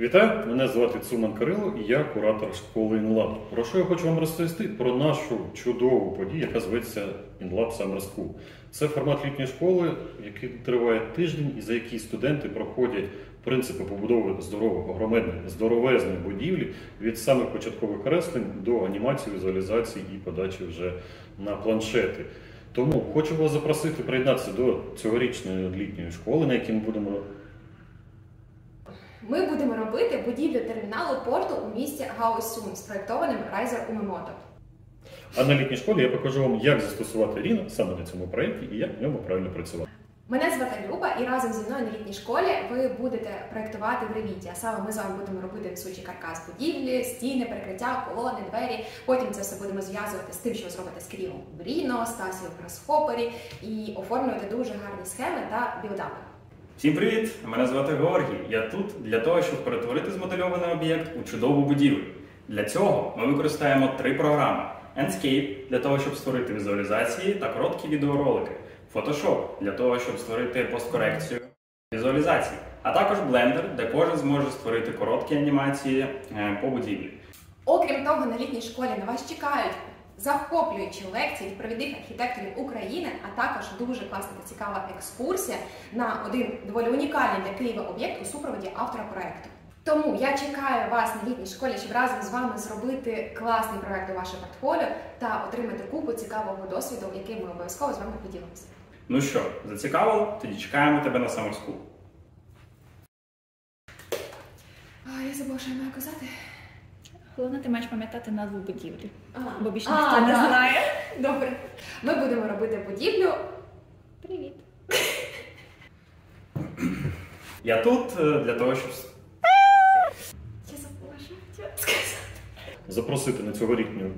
Вітаю, мене звати Цуман Кирило і я куратор школи InLab. Про що я хочу вам розповісти? Про нашу чудову подію, яка зветься Summer School. Це формат літньої школи, який триває тиждень і за який студенти проходять принципи побудови здорового, громадної, здоровезної будівлі від самих початкових креслень до анімації, візуалізації і подачі вже на планшети. Тому хочу вас запросити приєднатися до цьогорічної літньої школи, на якій ми будемо Ми будемо робити будівлю терміналу порту у місті Гаосюн, спроєктованим Райзер Умемото. А на літній школі я покажу вам, як застосувати Ріно саме на цьому проєкті і як в ньому правильно працювати. Мене звати Люба, і разом зі мною на літній школі ви будете проєктувати в ревіті. А саме ми з вами будемо робити несучий каркас будівлі, стіни, перекриття, колони, двері. Потім це все будемо зв'язувати з тим, що ви зробите з Кирилом в Ріно, Стасіо в Грасхопері і оформлювати дуже гарні схеми та білдапи. Всім привіт! Мене звати Георгій. Я тут для того, щоб перетворити змодельований об'єкт у чудову будівлю. Для цього ми використаємо три програми: Enscape для того, щоб створити візуалізації та короткі відеоролики, Photoshop для того, щоб створити посткорекцію візуалізацій, а також Blender, де кожен зможе створити короткі анімації е, по будівлі. Окрім того, на літній школі на вас чекають захоплюючі лекції від провідних архітекторів України, а також дуже класна та цікава екскурсія на один доволі унікальний для Києва об'єкт у супроводі автора проекту. Тому я чекаю вас на літній школі, щоб разом з вами зробити класний проект у ваше портфоліо та отримати купу цікавого досвіду, яким ми обов'язково з вами поділимося. Ну що, зацікавило? Тоді чекаємо тебе на Summer School. А, я забула, що я маю казати. Головне, ти маєш пам'ятати назву будівлі, А, бо більше ніхто не да. знає. Добре. Ми будемо робити будівлю. Привіт. Я тут е, для того, щоб Я забула, що хотіла сказати. Запросити на цьогорічню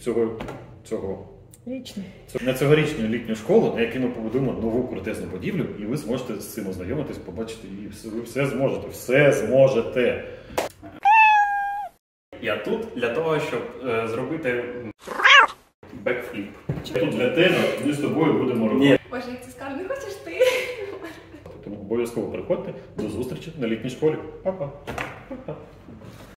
цього цього Річно. на цьогорічну літню школу, на якій ми побудуємо нову крутезну будівлю, і ви зможете з цим ознайомитись, побачити її. Ви все зможете, все зможете. Я тут для того, щоб е, зробити бекфліп. Тут для тебе, ми з тобою будемо робити. Ні. Боже, як це скажу, не хочеш ти? Тому обов'язково приходьте до зустрічі на літній школі. Па-па. Па-па.